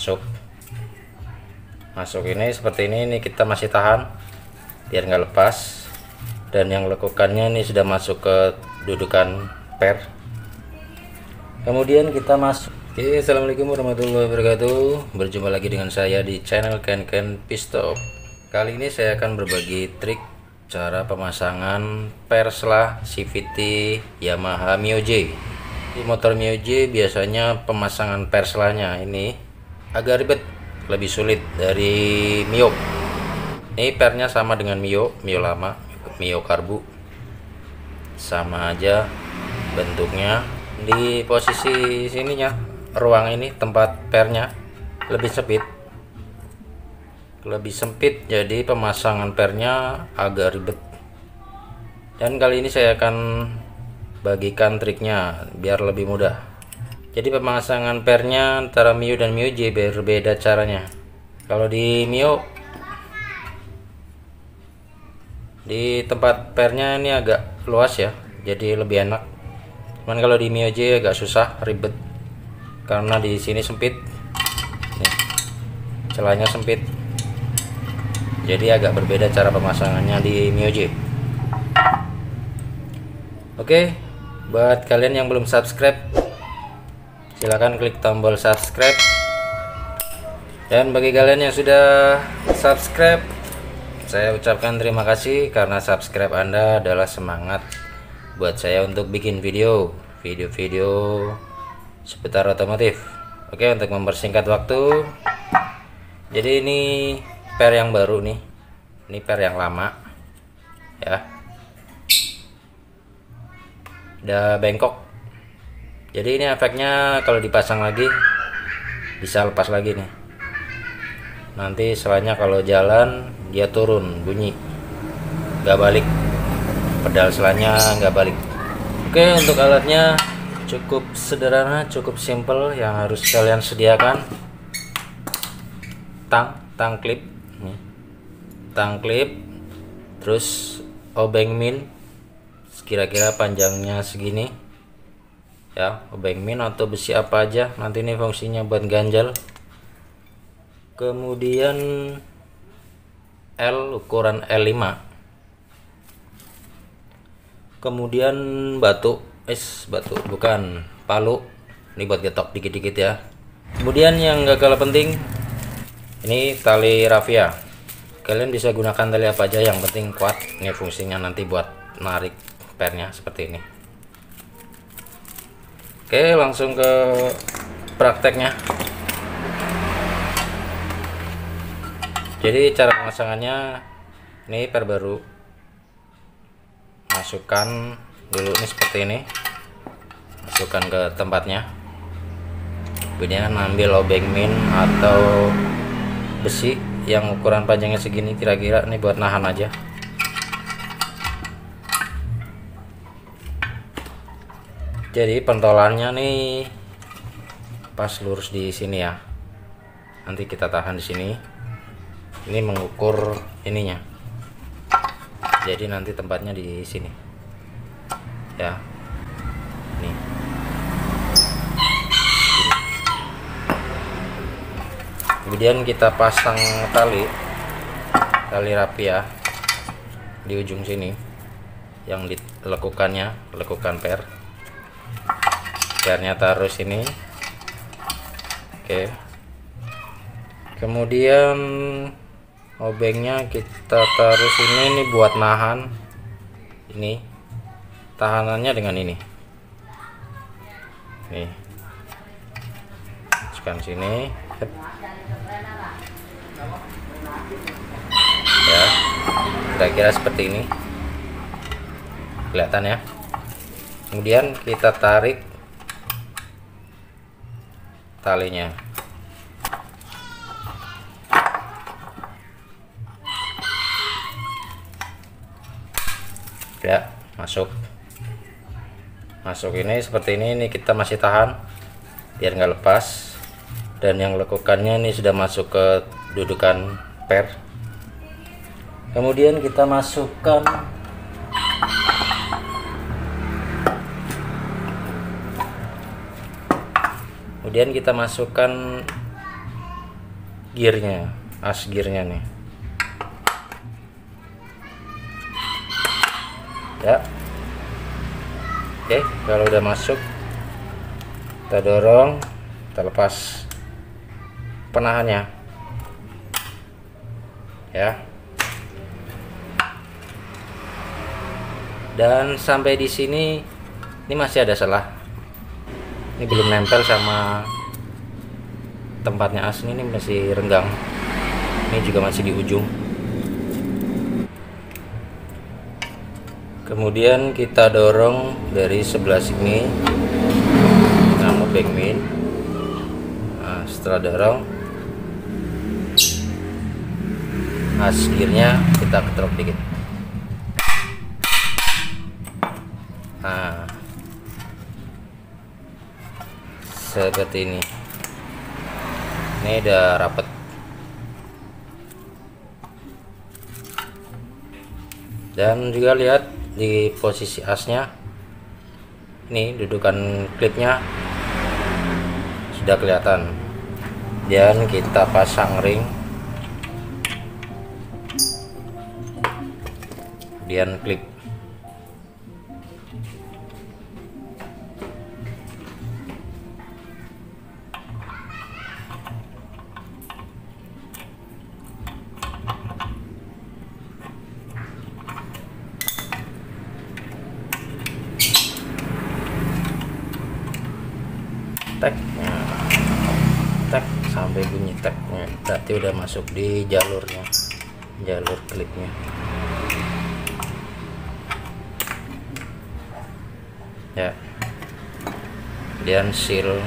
masuk masuk ini seperti ini ini kita masih tahan biar nggak lepas dan yang lekukannya ini sudah masuk ke dudukan per kemudian kita masuk Oke, assalamualaikum warahmatullahi wabarakatuh. Berjumpa lagi dengan saya di channel Ken Ken Pistol. Kali ini saya akan berbagi trik cara pemasangan Persla CVT Yamaha Mio J. Di motor Mio J biasanya pemasangan Perslanya ini agak ribet, lebih sulit dari Mio. Ini pernya sama dengan Mio, Mio lama, Mio karbu. Sama aja bentuknya di posisi sininya ruang ini tempat pernya lebih sempit lebih sempit jadi pemasangan pernya agak ribet dan kali ini saya akan bagikan triknya biar lebih mudah jadi pemasangan pernya antara Mio dan Mio J berbeda caranya. Kalau di Mio di tempat pernya ini agak luas ya jadi lebih enak. Cuman kalau di Mio J agak susah ribet karena di sini sempit. Nih, celahnya sempit. Jadi agak berbeda cara pemasangannya di Mioji oke buat kalian yang belum subscribe silahkan klik tombol subscribe. Dan bagi kalian yang sudah subscribe saya ucapkan terima kasih karena subscribe anda adalah semangat buat saya untuk bikin video video-video seputar otomotif. Oke untuk mempersingkat waktu. Jadi ini per yang baru nih. Ini per yang lama ya. Udah bengkok jadi ini efeknya kalau dipasang lagi bisa lepas lagi nih. Nanti selanjutnya kalau jalan dia turun bunyi. Nggak balik. Pedal selanjutnya nggak balik. Oke untuk alatnya cukup sederhana cukup simple yang harus kalian sediakan. Tang tang klip nih. Tang klip terus obeng min. Kira-kira panjangnya segini ya min atau besi apa aja. Nanti ini fungsinya buat ganjal. Kemudian L ukuran L5 kemudian batu. Es batu. Bukan palu. Ini buat getok dikit-dikit ya. Kemudian yang gak kalah penting ini tali rafia. Kalian bisa gunakan tali apa aja yang penting kuat. Ini fungsinya nanti buat narik pernya seperti ini oke langsung ke prakteknya. Jadi cara pemasangannya ini per baru. Masukkan dulu ini seperti ini. Masukkan ke tempatnya. Kemudian ambil obeng min atau besi yang ukuran panjangnya segini kira-kira ini buat nahan aja jadi pentolannya nih pas lurus di sini ya. Nanti kita tahan di sini. Ini mengukur ininya. Jadi nanti tempatnya di sini. Ya. Nih. Kemudian kita pasang tali. Tali rapi ya. Di ujung sini. Yang dilekukannya lekukan per pernya taruh sini oke. Kemudian obengnya kita taruh sini ini buat nahan. Ini. Tahanannya dengan ini. Nih. Masukkan sini. Ya. Kira-kira seperti ini. Kelihatan ya kemudian kita tarik talinya. Ya masuk. Masuk ini seperti ini ini kita masih tahan biar nggak lepas. Dan yang lekukannya ini sudah masuk ke dudukan per. Kemudian kita masukkan kemudian kita masukkan gearnya as gearnya nih. Ya. Oke kalau udah masuk kita dorong kita lepas penahannya. Ya. Dan sampai di sini ini masih ada salah ini belum nempel sama tempatnya as ini masih renggang. Ini juga masih di ujung. Kemudian kita dorong dari sebelah sini. Nama backmin nah, setelah dorong as gearnya kita ketrok dikit nah seperti ini. Ini udah rapet. Dan juga lihat di posisi asnya. Ini dudukan klipnya sudah kelihatan. Dan kita pasang ring. Kemudian klip sampai bunyi teknya berarti udah masuk di jalurnya jalur klipnya. Ya. Kemudian seal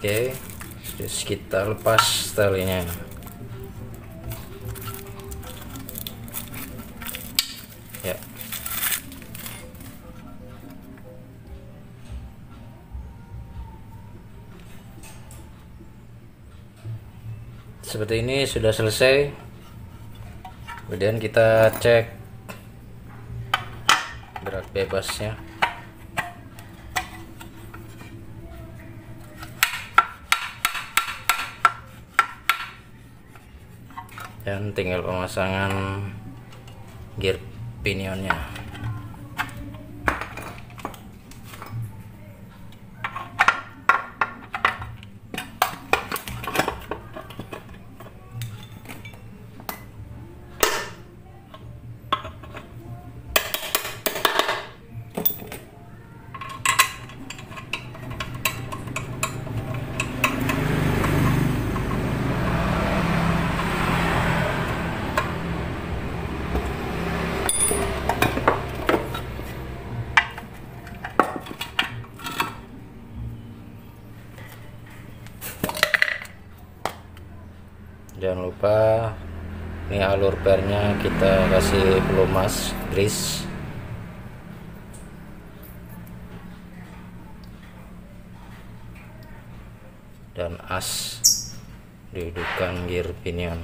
oke terus kita lepas talinya seperti ini sudah selesai. Kemudian kita cek berat bebasnya. Dan tinggal pemasangan gear pinionnya jangan lupa ini alur pernya kita kasih pelumas grease dan as dihidupkan gear pinion.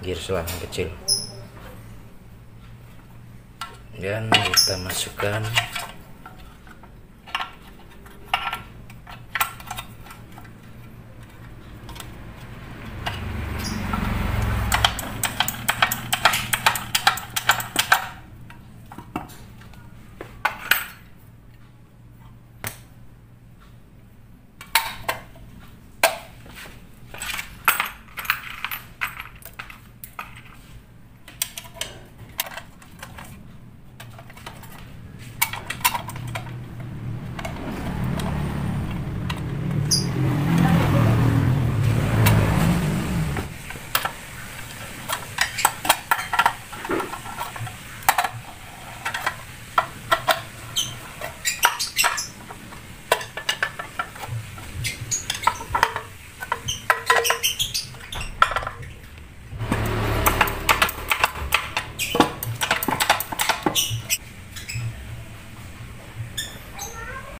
Gear selang kecil. Dan kita masukkan